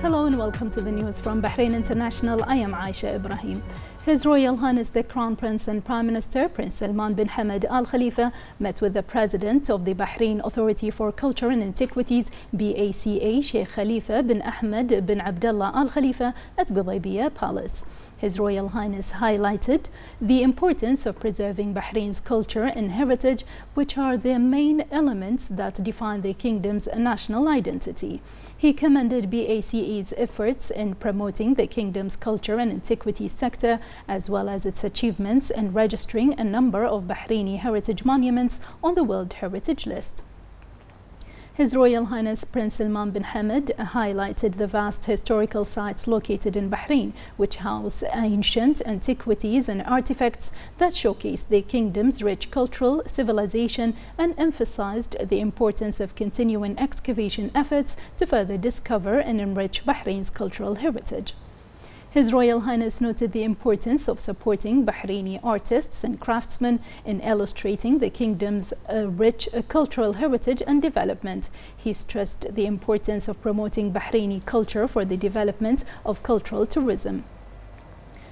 Hello and welcome to the news from Bahrain International. I am Aisha Ibrahim. His Royal Highness the Crown Prince and Prime Minister Prince Salman bin Hamad Al Khalifa met with the President of the Bahrain Authority for Culture and Antiquities BACA Sheikh Khalifa bin Ahmed bin Abdullah Al Khalifa at Gudaybiya Palace. His Royal Highness highlighted the importance of preserving Bahrain's culture and heritage, which are the main elements that define the kingdom's national identity. He commended BACA's efforts in promoting the kingdom's culture and antiquities sector, as well as its achievements in registering a number of Bahraini heritage monuments on the World Heritage List. His Royal Highness Prince Salman bin Hamad highlighted the vast historical sites located in Bahrain, which house ancient antiquities and artifacts that showcase the kingdom's rich cultural civilization and emphasized the importance of continuing excavation efforts to further discover and enrich Bahrain's cultural heritage. His Royal Highness noted the importance of supporting Bahraini artists and craftsmen in illustrating the kingdom's uh, rich uh, cultural heritage and development. He stressed the importance of promoting Bahraini culture for the development of cultural tourism.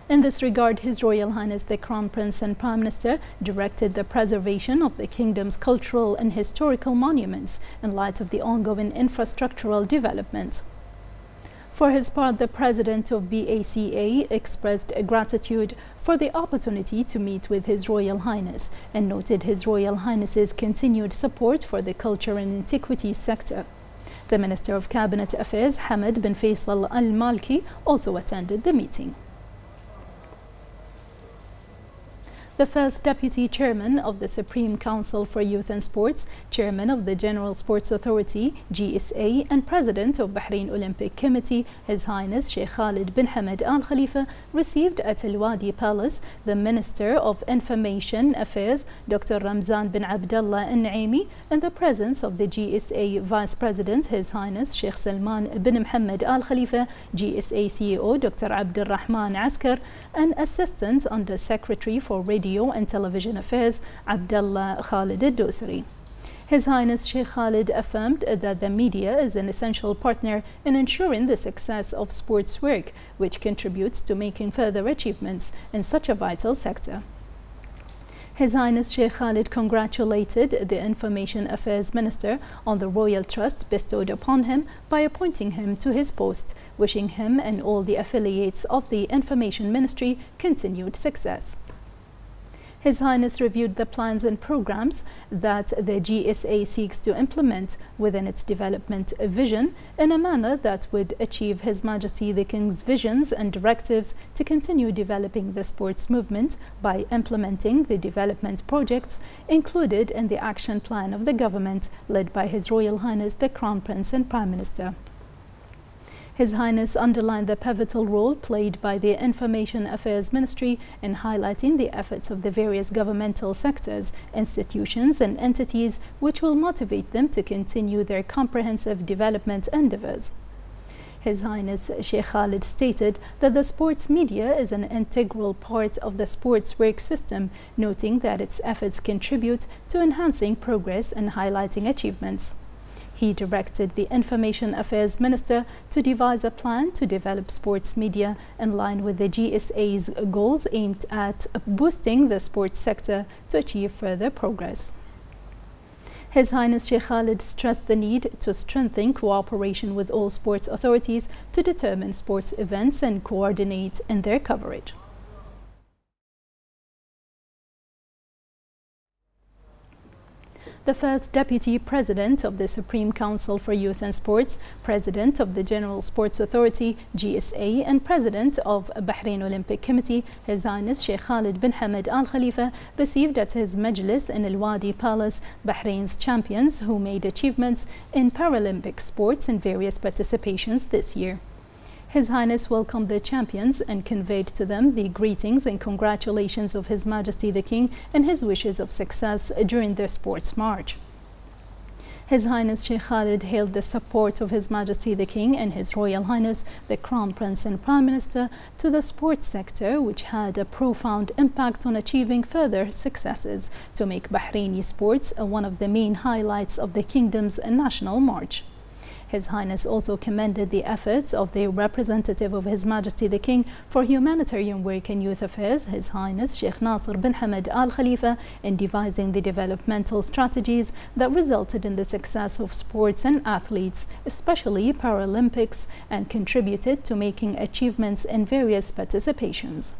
In this regard, His Royal Highness the Crown Prince and Prime Minister directed the preservation of the kingdom's cultural and historical monuments in light of the ongoing infrastructural development. For his part, the president of BACA expressed gratitude for the opportunity to meet with His Royal Highness and noted His Royal Highness's continued support for the culture and antiquities sector. The Minister of Cabinet Affairs, Hamad bin Faisal Al Malki, also attended the meeting. The first Deputy Chairman of the Supreme Council for Youth and Sports, Chairman of the General Sports Authority, GSA, and President of Bahrain Olympic Committee, His Highness Sheikh Khalid bin Hamad Al Khalifa, received at Al Wadi Palace the Minister of Information Affairs, Dr. Ramzan bin Abdullah Al Naimi, in the presence of the GSA Vice President, His Highness Sheikh Salman bin Mohammed Al Khalifa, GSA CEO Dr. Abdul Rahman Askar, and Assistant Under Secretary for Radio Radio and Television Affairs, Abdullah Khalid al-Dosari. His Highness Sheikh Khalid affirmed that the media is an essential partner in ensuring the success of sports work, which contributes to making further achievements in such a vital sector. His Highness Sheikh Khalid congratulated the Information Affairs Minister on the royal trust bestowed upon him by appointing him to his post, wishing him and all the affiliates of the Information Ministry continued success. His Highness reviewed the plans and programs that the GSA seeks to implement within its development vision in a manner that would achieve His Majesty the King's visions and directives to continue developing the sports movement by implementing the development projects included in the action plan of the government led by His Royal Highness the Crown Prince and Prime Minister. His Highness underlined the pivotal role played by the Information Affairs Ministry in highlighting the efforts of the various governmental sectors, institutions and entities which will motivate them to continue their comprehensive development endeavors. His Highness Sheikh Khalid stated that the sports media is an integral part of the sports work system, noting that its efforts contribute to enhancing progress and highlighting achievements. He directed the Information Affairs Minister to devise a plan to develop sports media in line with the GSA's goals aimed at boosting the sports sector to achieve further progress. His Highness Sheikh Khalid stressed the need to strengthen cooperation with all sports authorities to determine sports events and coordinate in their coverage. The first Deputy President of the Supreme Council for Youth and Sports, President of the General Sports Authority, GSA, and President of Bahrain Olympic Committee, His Highness Sheikh Khalid bin Hamad Al Khalifa, received at his Majlis in Al Wadi Palace Bahrain's champions who made achievements in Paralympic sports in various participations this year. His Highness welcomed the champions and conveyed to them the greetings and congratulations of His Majesty the King and his wishes of success during their sports march. His Highness Sheikh Khalid hailed the support of His Majesty the King and His Royal Highness the Crown Prince and Prime Minister to the sports sector, which had a profound impact on achieving further successes to make Bahraini sports one of the main highlights of the kingdom's national march. His Highness also commended the efforts of the representative of His Majesty the King for humanitarian work and youth affairs, His Highness Sheikh Nasser bin Hamad Al Khalifa, in devising the developmental strategies that resulted in the success of sports and athletes, especially Paralympics, and contributed to making achievements in various participations.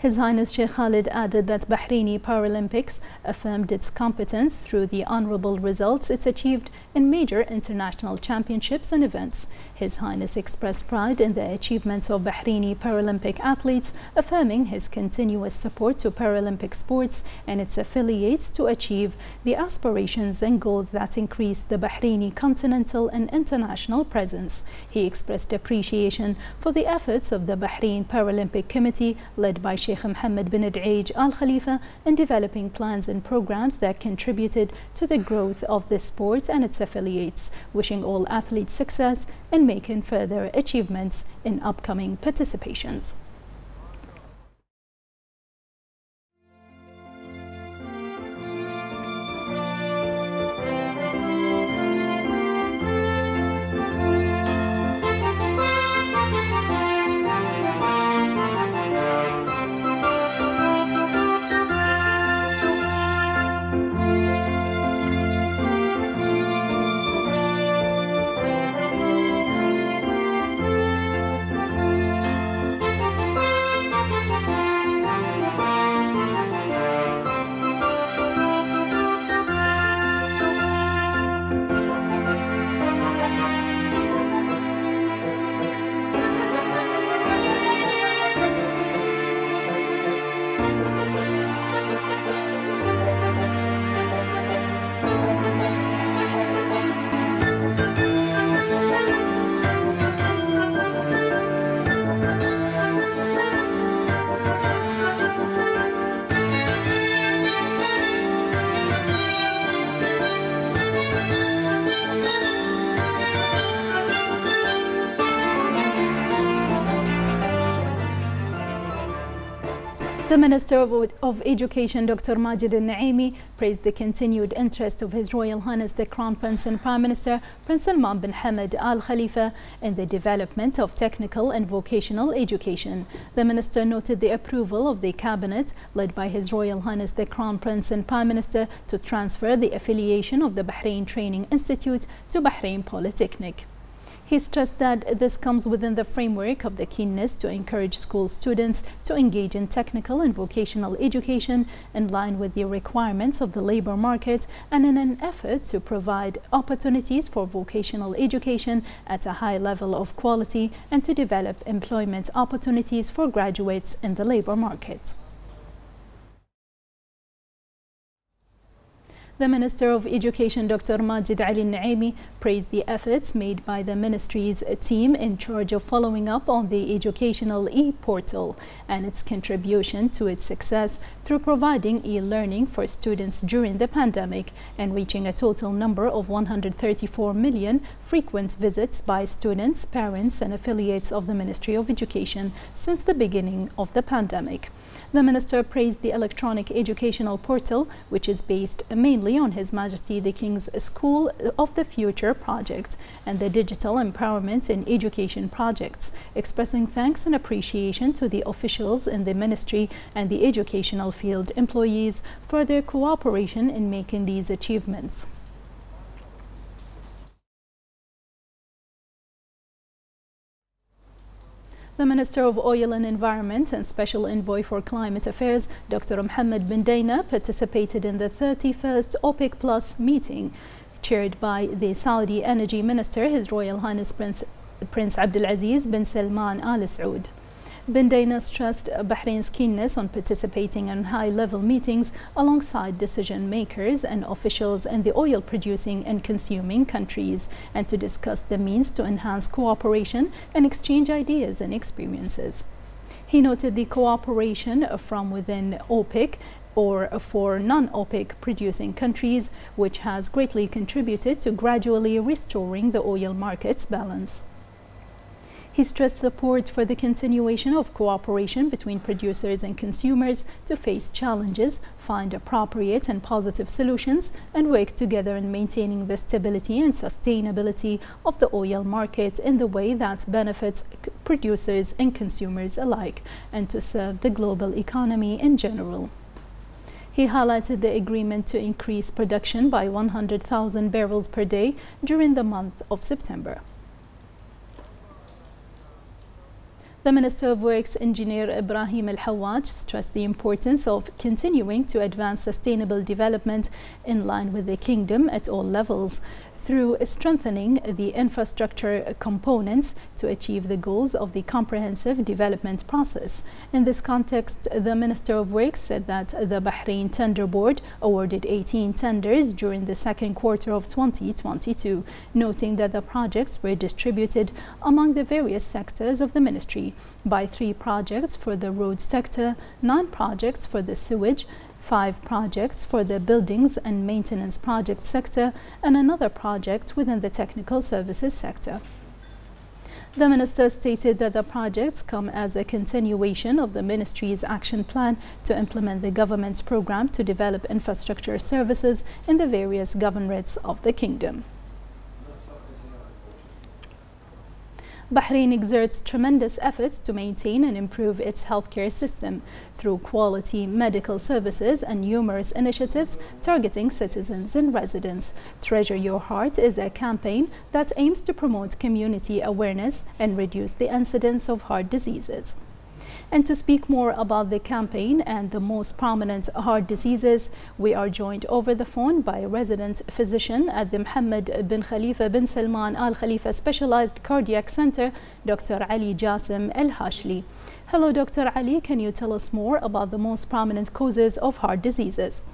His Highness Sheikh Khalid added that Bahraini Paralympics affirmed its competence through the honorable results it's achieved in major international championships and events. His Highness expressed pride in the achievements of Bahraini Paralympic athletes, affirming his continuous support to Paralympic sports and its affiliates to achieve the aspirations and goals that increase the Bahraini continental and international presence. He expressed appreciation for the efforts of the Bahrain Paralympic Committee led by Sheikh Mohammed bin Duaij Al Khalifa in developing plans and programs that contributed to the growth of the sport and its affiliates, wishing all athletes success in making further achievements in upcoming participations. The Minister of, of, Education, Dr. Majid al-Naimi, praised the continued interest of His Royal Highness the Crown Prince and Prime Minister Prince Salman bin Hamad Al Khalifa in the development of technical and vocational education. The Minister noted the approval of the Cabinet, led by His Royal Highness the Crown Prince and Prime Minister, to transfer the affiliation of the Bahrain Training Institute to Bahrain Polytechnic. He stressed that this comes within the framework of the keenness to encourage school students to engage in technical and vocational education in line with the requirements of the labor market and in an effort to provide opportunities for vocational education at a high level of quality and to develop employment opportunities for graduates in the labor market. The Minister of Education, Dr. Majid Ali Naimi, praised the efforts made by the ministry's team in charge of following up on the educational e-portal and its contribution to its success through providing e-learning for students during the pandemic and reaching a total number of 134 million frequent visits by students, parents and affiliates of the Ministry of Education since the beginning of the pandemic. The minister praised the electronic educational portal, which is based mainly on His Majesty the King's School of the Future project and the digital empowerment in education projects, expressing thanks and appreciation to the officials in the ministry and the educational field employees for their cooperation in making these achievements. The Minister of Oil and Environment and Special Envoy for Climate Affairs, Dr. Mohammed bin Daina, participated in the 31st OPEC Plus meeting chaired by the Saudi Energy Minister, His Royal Highness Prince, Prince Abdulaziz bin Salman Al Saud. Bin stressed uh, Bahrain's keenness on participating in high-level meetings alongside decision makers and officials in the oil-producing and consuming countries and to discuss the means to enhance cooperation and exchange ideas and experiences. He noted the cooperation from within OPEC or for non-OPEC producing countries, which has greatly contributed to gradually restoring the oil market's balance. He stressed support for the continuation of cooperation between producers and consumers to face challenges, find appropriate and positive solutions, and work together in maintaining the stability and sustainability of the oil market in the way that benefits producers and consumers alike, and to serve the global economy in general. He highlighted the agreement to increase production by 100,000 barrels per day during the month of September. The Minister of Works, Engineer Ibrahim Al-Hawaj, stressed the importance of continuing to advance sustainable development in line with the kingdom at all levels through strengthening the infrastructure components to achieve the goals of the comprehensive development process. In this context, the Minister of Works said that the Bahrain Tender Board awarded 18 tenders during the second quarter of 2022, noting that the projects were distributed among the various sectors of the ministry by three projects for the road sector, nine projects for the sewage, five projects for the buildings and maintenance project sector and another project within the technical services sector. The minister stated that the projects come as a continuation of the ministry's action plan to implement the government's program to develop infrastructure services in the various governorates of the kingdom. Bahrain exerts tremendous efforts to maintain and improve its healthcare system through quality medical services and numerous initiatives targeting citizens and residents. Treasure Your Heart is a campaign that aims to promote community awareness and reduce the incidence of heart diseases. And to speak more about the campaign and the most prominent heart diseases, we are joined over the phone by a resident physician at the Mohammed bin Khalifa bin Salman Al Khalifa Specialized Cardiac Center, Dr. Ali Jassim Al Hashli. Hello, Dr. Ali. Can you tell us more about the most prominent causes of heart diseases?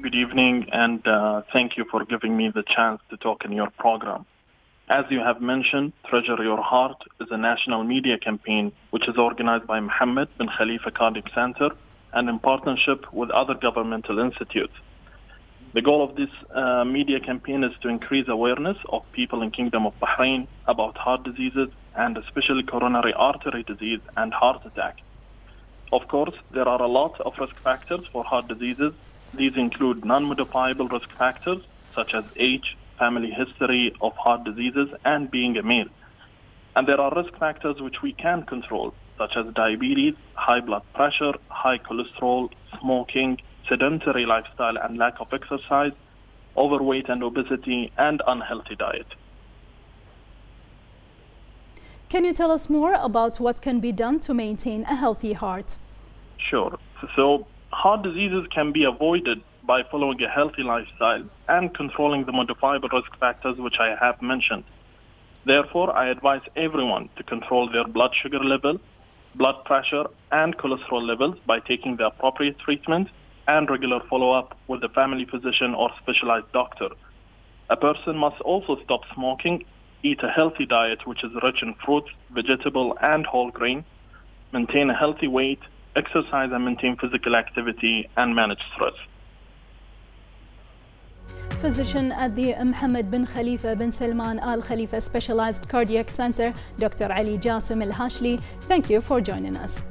Good evening, and uh, thank you for giving me the chance to talk in your program. As you have mentioned, Treasure Your Heart is a national media campaign which is organized by Mohammed bin Khalifa Cardiac Center and in partnership with other governmental institutes. The goal of this uh, media campaign is to increase awareness of people in Kingdom of Bahrain about heart diseases and especially coronary artery disease and heart attack. Of course, there are a lot of risk factors for heart diseases. These include non-modifiable risk factors such as age, family history of heart diseases and being a male. And there are risk factors which we can control, such as diabetes, high blood pressure, high cholesterol, smoking, sedentary lifestyle and lack of exercise, overweight and obesity, and unhealthy diet. Can you tell us more about what can be done to maintain a healthy heart? Sure. So, heart diseases can be avoided by following a healthy lifestyle and controlling the modifiable risk factors which I have mentioned. Therefore, I advise everyone to control their blood sugar level, blood pressure, and cholesterol levels by taking the appropriate treatment and regular follow-up with a family physician or specialized doctor. A person must also stop smoking, eat a healthy diet which is rich in fruits, vegetable, and whole grain, maintain a healthy weight, exercise and maintain physical activity, and manage stress physician at the Mohammed bin Khalifa bin Salman Al Khalifa Specialized Cardiac Center, Dr. Ali Jassim Al Hashli. Thank you for joining us.